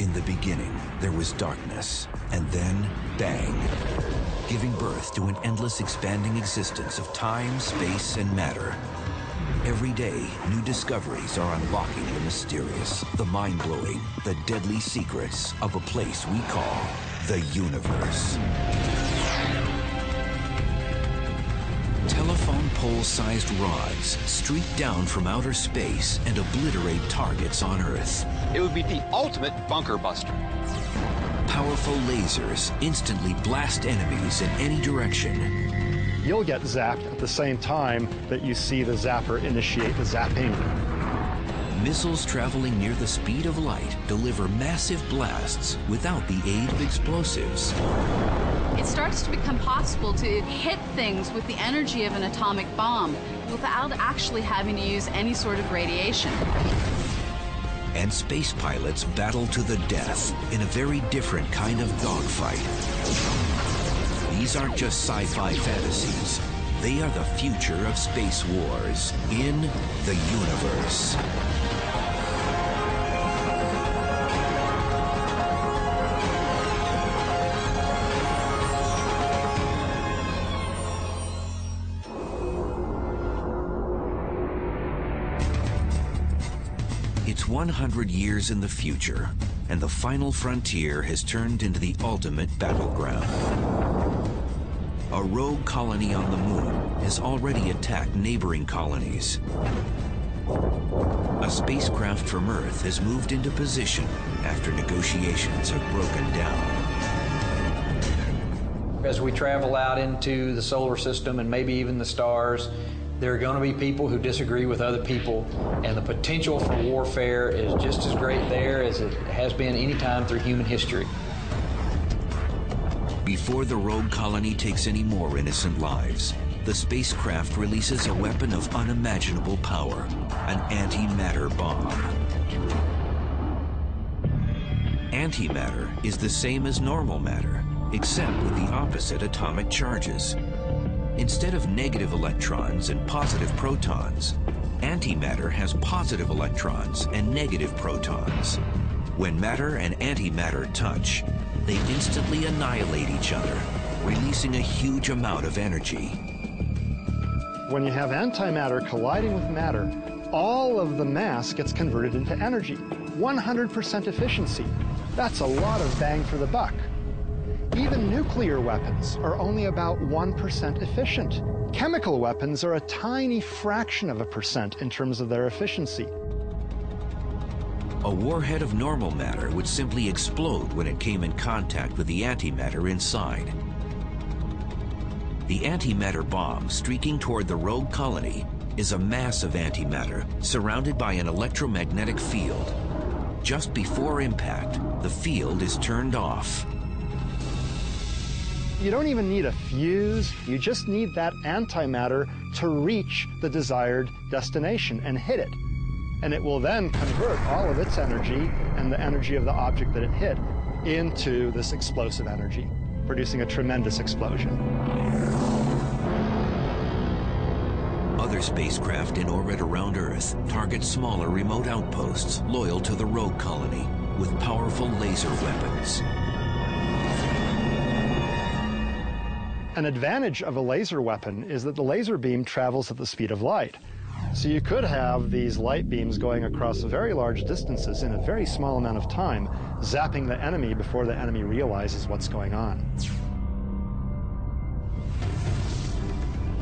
In the beginning, there was darkness, and then bang, giving birth to an endless expanding existence of time, space, and matter. Every day, new discoveries are unlocking the mysterious, the mind-blowing, the deadly secrets of a place we call the universe. Telephone pole-sized rods streak down from outer space and obliterate targets on Earth. It would be the ultimate bunker buster. Powerful lasers instantly blast enemies in any direction. You'll get zapped at the same time that you see the zapper initiate the zapping. Missiles traveling near the speed of light deliver massive blasts without the aid of explosives. It starts to become possible to hit things with the energy of an atomic bomb without actually having to use any sort of radiation. And space pilots battle to the death in a very different kind of dogfight. These aren't just sci-fi fantasies. They are the future of space wars in the universe. It's 100 years in the future, and the final frontier has turned into the ultimate battleground. A rogue colony on the moon has already attacked neighboring colonies. A spacecraft from Earth has moved into position after negotiations have broken down. As we travel out into the solar system and maybe even the stars, there are going to be people who disagree with other people, and the potential for warfare is just as great there as it has been any time through human history. Before the rogue colony takes any more innocent lives, the spacecraft releases a weapon of unimaginable power, an antimatter bomb. Antimatter is the same as normal matter, except with the opposite atomic charges. Instead of negative electrons and positive protons, antimatter has positive electrons and negative protons. When matter and antimatter touch, they instantly annihilate each other, releasing a huge amount of energy. When you have antimatter colliding with matter, all of the mass gets converted into energy. 100% efficiency. That's a lot of bang for the buck. Even nuclear weapons are only about 1% efficient. Chemical weapons are a tiny fraction of a percent in terms of their efficiency. A warhead of normal matter would simply explode when it came in contact with the antimatter inside. The antimatter bomb streaking toward the rogue colony is a mass of antimatter surrounded by an electromagnetic field. Just before impact, the field is turned off. You don't even need a fuse, you just need that antimatter to reach the desired destination and hit it. And it will then convert all of its energy and the energy of the object that it hit into this explosive energy, producing a tremendous explosion. Other spacecraft in orbit around Earth target smaller remote outposts loyal to the rogue colony with powerful laser weapons. An advantage of a laser weapon is that the laser beam travels at the speed of light. So you could have these light beams going across very large distances in a very small amount of time, zapping the enemy before the enemy realizes what's going on.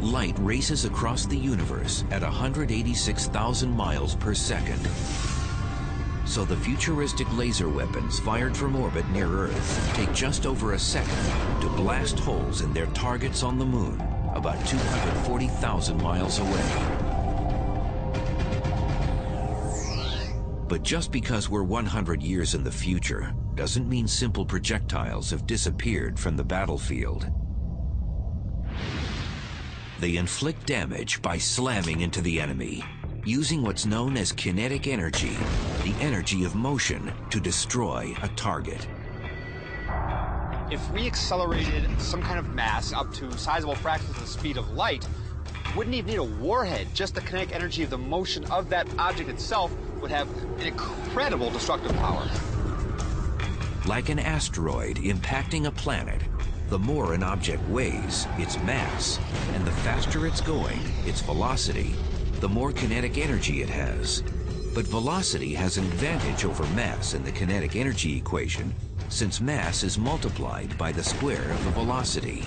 Light races across the universe at 186,000 miles per second. So the futuristic laser weapons fired from orbit near Earth take just over a second to blast holes in their targets on the moon, about 240,000 miles away. But just because we're 100 years in the future doesn't mean simple projectiles have disappeared from the battlefield. They inflict damage by slamming into the enemy, using what's known as kinetic energy, the energy of motion, to destroy a target. If we accelerated some kind of mass up to sizable fractions of the speed of light, wouldn't even need a warhead. Just the kinetic energy of the motion of that object itself would have an incredible destructive power. Like an asteroid impacting a planet, the more an object weighs, its mass, and the faster it's going, its velocity, the more kinetic energy it has. But velocity has an advantage over mass in the kinetic energy equation, since mass is multiplied by the square of the velocity.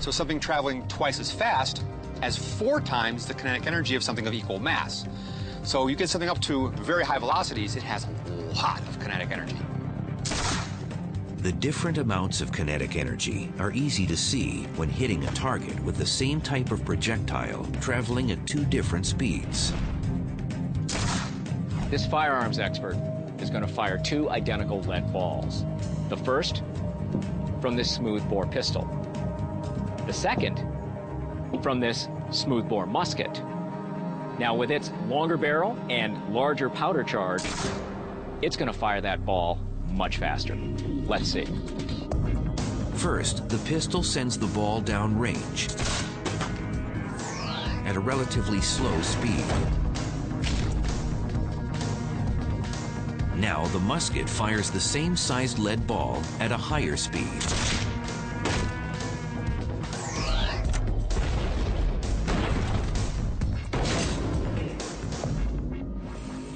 So something traveling twice as fast has four times the kinetic energy of something of equal mass. So you get something up to very high velocities, it has a lot of kinetic energy. The different amounts of kinetic energy are easy to see when hitting a target with the same type of projectile traveling at two different speeds. This firearms expert is going to fire two identical lead balls. The first from this smoothbore pistol. The second from this smoothbore musket. Now with its longer barrel and larger powder charge, it's going to fire that ball much faster. Let's see. First, the pistol sends the ball down range at a relatively slow speed. Now the musket fires the same sized lead ball at a higher speed.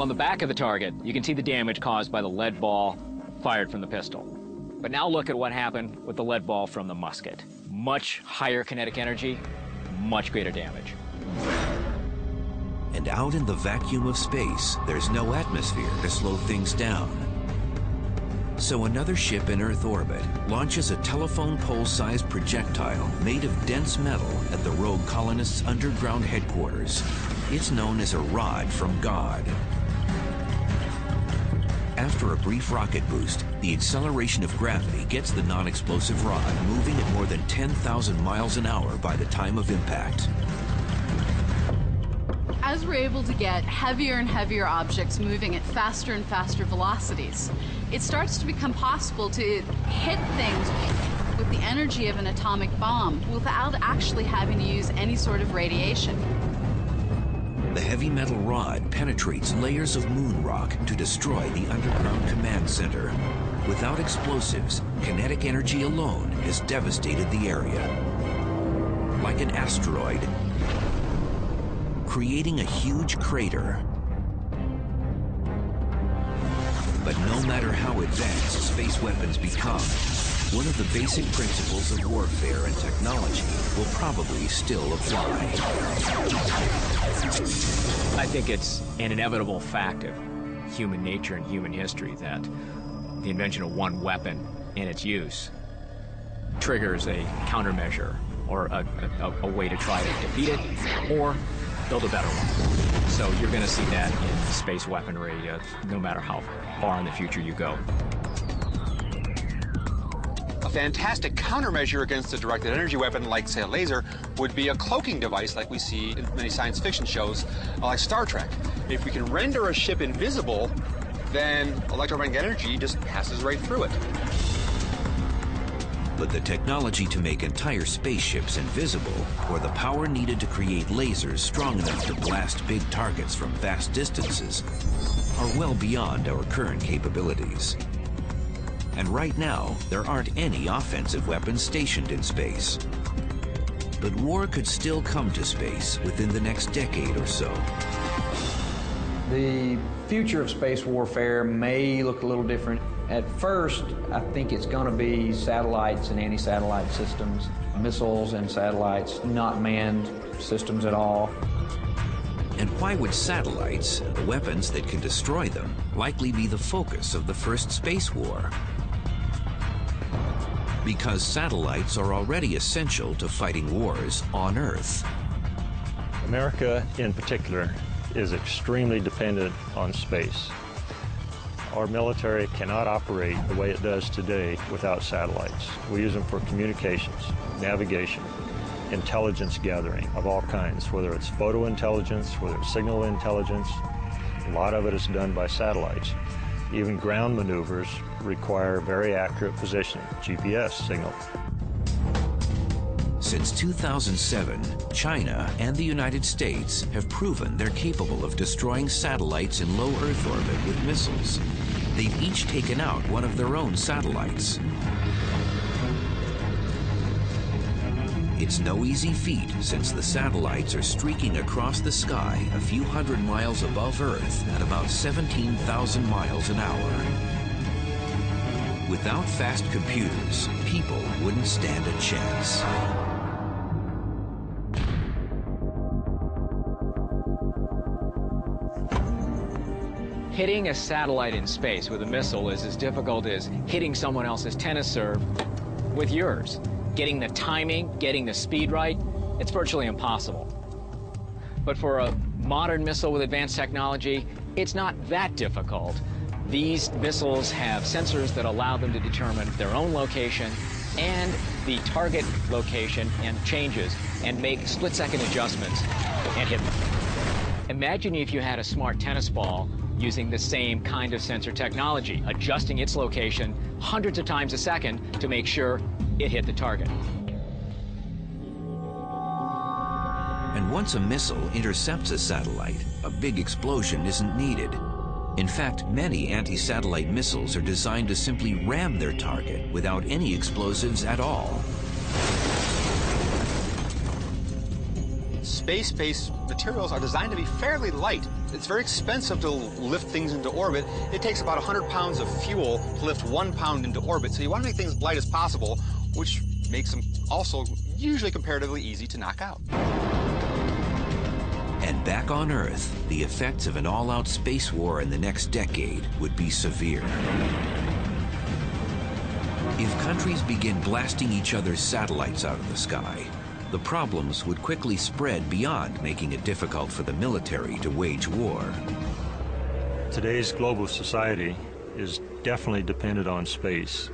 On the back of the target, you can see the damage caused by the lead ball fired from the pistol. But now look at what happened with the lead ball from the musket. Much higher kinetic energy, much greater damage. And out in the vacuum of space, there's no atmosphere to slow things down. So another ship in Earth orbit launches a telephone pole-sized projectile made of dense metal at the rogue colonists' underground headquarters. It's known as a rod from God. After a brief rocket boost, the acceleration of gravity gets the non-explosive rod moving at more than 10,000 miles an hour by the time of impact. As we're able to get heavier and heavier objects moving at faster and faster velocities, it starts to become possible to hit things with the energy of an atomic bomb without actually having to use any sort of radiation. Heavy metal rod penetrates layers of moon rock to destroy the underground command center. Without explosives, kinetic energy alone has devastated the area. Like an asteroid, creating a huge crater. But no matter how advanced space weapons become, one of the basic principles of warfare and technology will probably still apply. I think it's an inevitable fact of human nature and human history that the invention of one weapon and its use triggers a countermeasure or a, a, a way to try to defeat it or build a better one. So you're going to see that in space weaponry uh, no matter how far in the future you go. Fantastic countermeasure against a directed energy weapon like, say, a laser would be a cloaking device like we see in many science fiction shows uh, like Star Trek. If we can render a ship invisible, then electromagnetic energy just passes right through it. But the technology to make entire spaceships invisible, or the power needed to create lasers strong enough to blast big targets from vast distances, are well beyond our current capabilities. And right now, there aren't any offensive weapons stationed in space. But war could still come to space within the next decade or so. The future of space warfare may look a little different. At first, I think it's going to be satellites and anti satellite systems, missiles and satellites, not manned systems at all. And why would satellites, the weapons that can destroy them, likely be the focus of the first space war? Because satellites are already essential to fighting wars on Earth. America, in particular, is extremely dependent on space. Our military cannot operate the way it does today without satellites. We use them for communications, navigation, intelligence gathering of all kinds, whether it's photo intelligence, whether it's signal intelligence. A lot of it is done by satellites. Even ground maneuvers require very accurate positioning, GPS signal. Since 2007, China and the United States have proven they're capable of destroying satellites in low Earth orbit with missiles. They've each taken out one of their own satellites. It's no easy feat since the satellites are streaking across the sky a few hundred miles above Earth at about 17,000 miles an hour. Without fast computers, people wouldn't stand a chance. Hitting a satellite in space with a missile is as difficult as hitting someone else's tennis serve with yours getting the timing, getting the speed right, it's virtually impossible. But for a modern missile with advanced technology, it's not that difficult. These missiles have sensors that allow them to determine their own location and the target location and changes and make split-second adjustments and hit them. Imagine if you had a smart tennis ball using the same kind of sensor technology, adjusting its location hundreds of times a second to make sure it hit the target. And once a missile intercepts a satellite, a big explosion isn't needed. In fact, many anti-satellite missiles are designed to simply ram their target without any explosives at all. Space-based materials are designed to be fairly light. It's very expensive to lift things into orbit. It takes about 100 pounds of fuel to lift one pound into orbit, so you want to make things light as possible which makes them also usually comparatively easy to knock out. And back on Earth, the effects of an all-out space war in the next decade would be severe. If countries begin blasting each other's satellites out of the sky, the problems would quickly spread beyond making it difficult for the military to wage war. Today's global society is definitely dependent on space.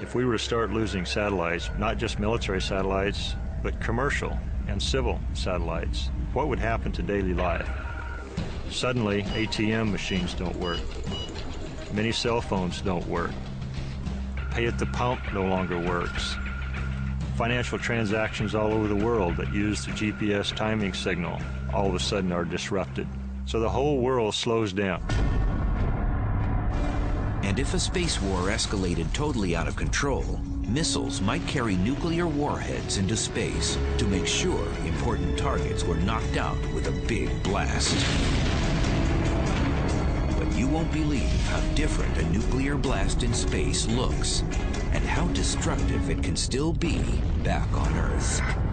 If we were to start losing satellites, not just military satellites, but commercial and civil satellites, what would happen to daily life? Suddenly, ATM machines don't work. Many cell phones don't work. Pay at the pump no longer works. Financial transactions all over the world that use the GPS timing signal all of a sudden are disrupted. So the whole world slows down. And if a space war escalated totally out of control, missiles might carry nuclear warheads into space to make sure important targets were knocked out with a big blast. But you won't believe how different a nuclear blast in space looks and how destructive it can still be back on Earth.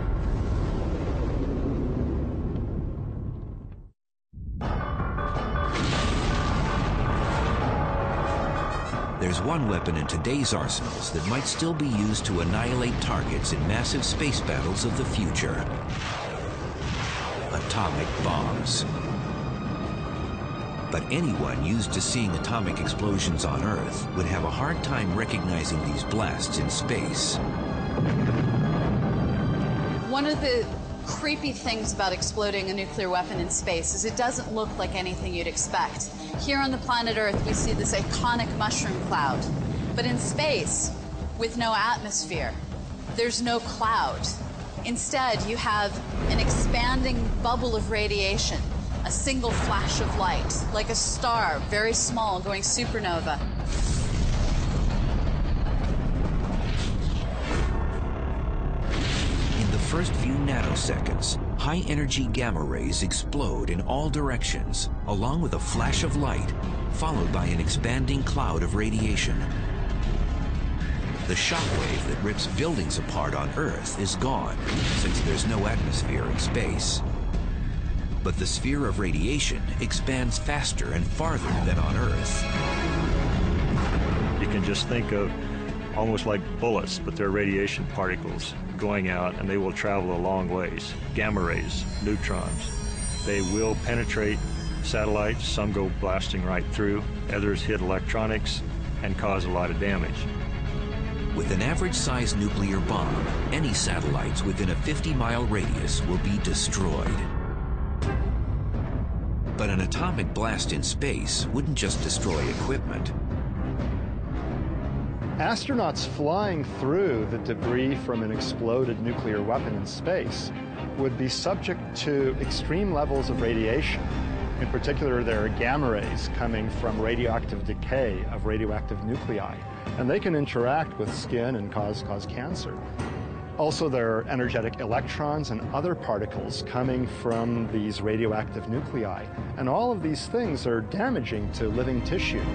There's one weapon in today's arsenals that might still be used to annihilate targets in massive space battles of the future. Atomic bombs. But anyone used to seeing atomic explosions on Earth would have a hard time recognizing these blasts in space. One of the creepy things about exploding a nuclear weapon in space is it doesn't look like anything you'd expect. Here on the planet Earth, we see this iconic mushroom cloud. But in space, with no atmosphere, there's no cloud. Instead, you have an expanding bubble of radiation, a single flash of light, like a star, very small, going supernova. First few nanoseconds, high-energy gamma rays explode in all directions, along with a flash of light, followed by an expanding cloud of radiation. The shockwave that rips buildings apart on Earth is gone, since there's no atmosphere in space. But the sphere of radiation expands faster and farther than on Earth. You can just think of almost like bullets, but they're radiation particles going out and they will travel a long ways. Gamma rays, neutrons. They will penetrate satellites. Some go blasting right through. Others hit electronics and cause a lot of damage. With an average-sized nuclear bomb, any satellites within a 50-mile radius will be destroyed. But an atomic blast in space wouldn't just destroy equipment. Astronauts flying through the debris from an exploded nuclear weapon in space would be subject to extreme levels of radiation. In particular, there are gamma rays coming from radioactive decay of radioactive nuclei, and they can interact with skin and cause, cause cancer. Also, there are energetic electrons and other particles coming from these radioactive nuclei, and all of these things are damaging to living tissue.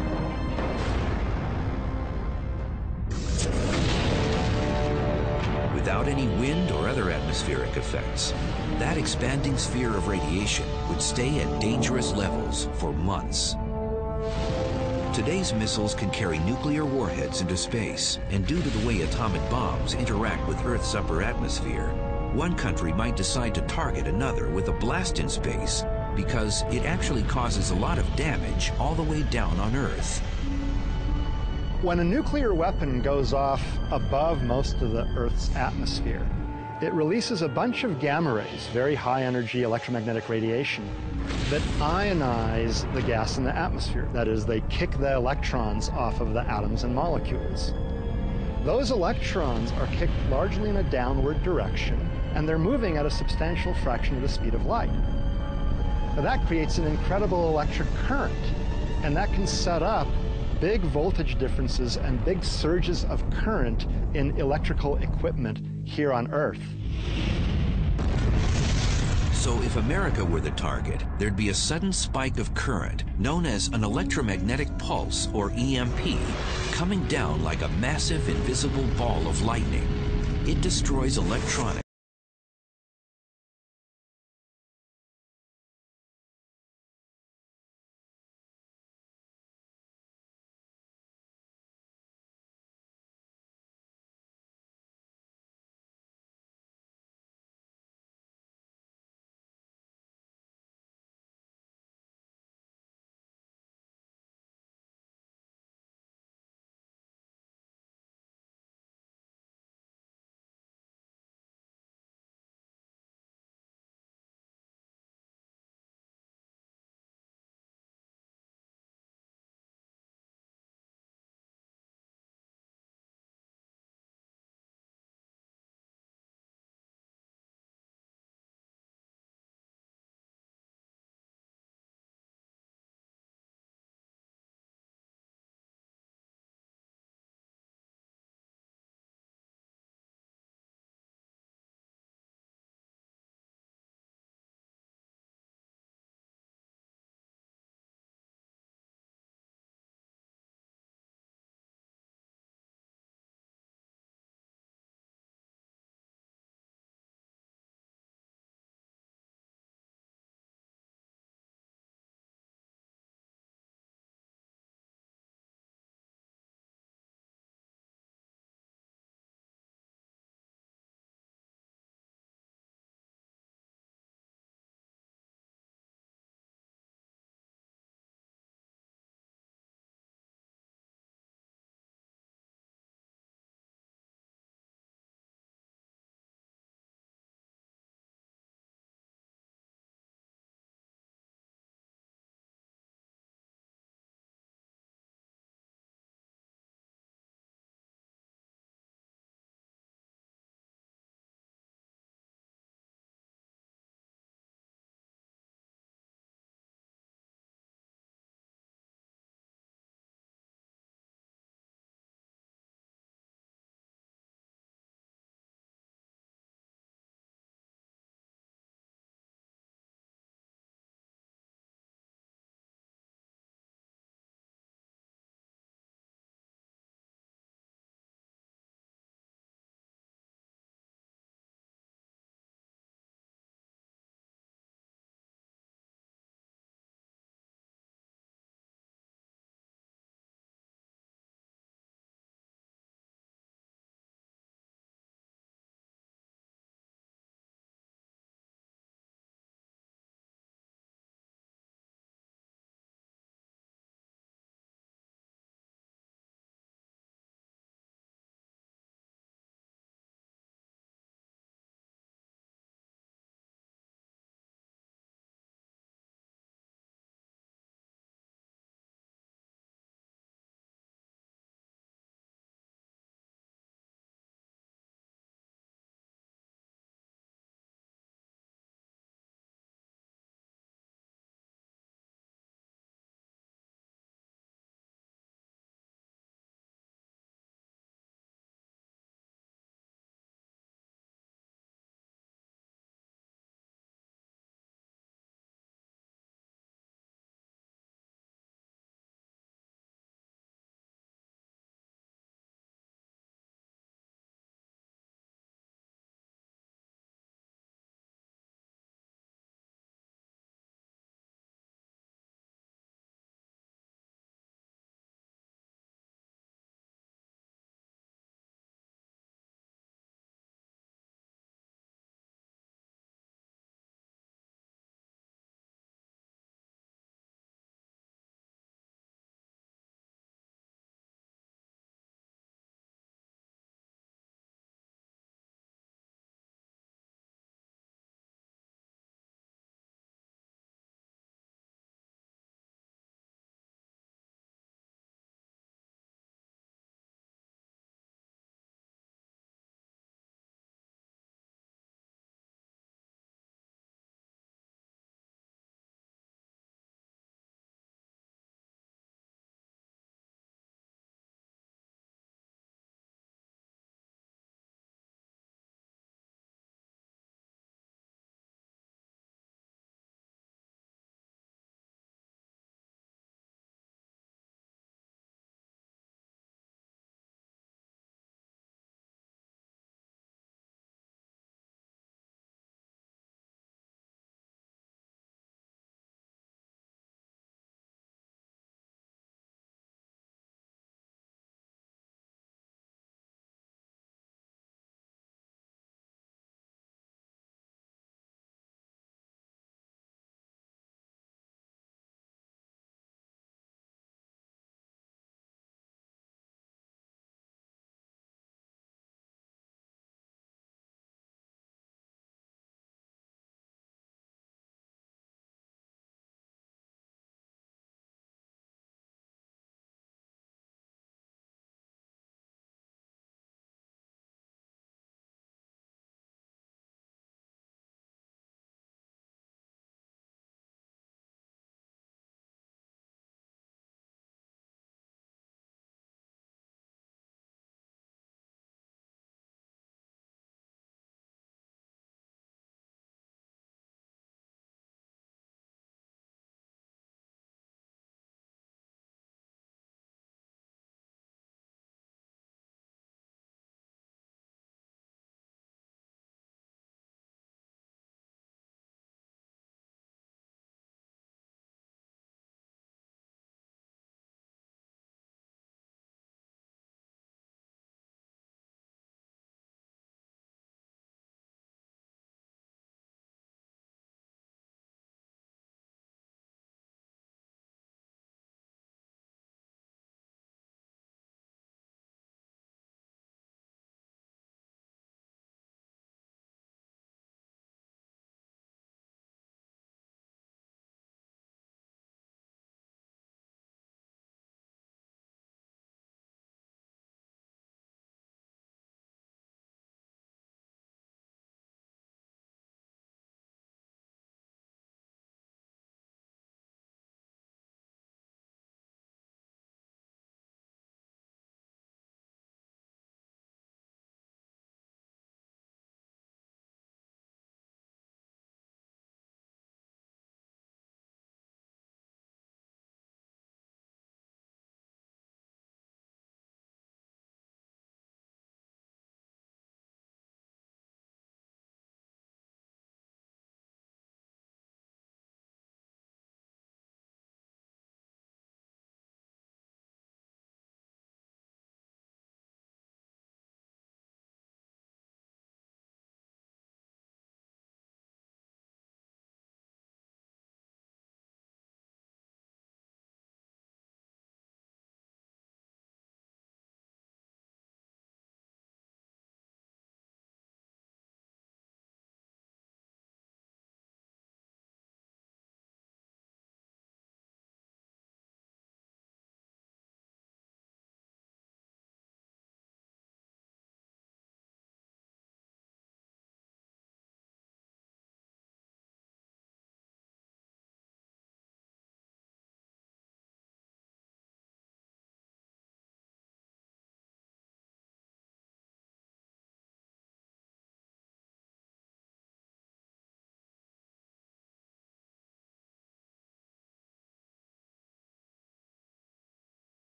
Without any wind or other atmospheric effects, that expanding sphere of radiation would stay at dangerous levels for months. Today's missiles can carry nuclear warheads into space, and due to the way atomic bombs interact with Earth's upper atmosphere, one country might decide to target another with a blast in space because it actually causes a lot of damage all the way down on Earth. When a nuclear weapon goes off above most of the Earth's atmosphere, it releases a bunch of gamma rays, very high energy electromagnetic radiation, that ionize the gas in the atmosphere. That is, they kick the electrons off of the atoms and molecules. Those electrons are kicked largely in a downward direction, and they're moving at a substantial fraction of the speed of light. Now, that creates an incredible electric current, and that can set up big voltage differences and big surges of current in electrical equipment here on Earth. So if America were the target, there'd be a sudden spike of current, known as an electromagnetic pulse, or EMP, coming down like a massive invisible ball of lightning. It destroys electronics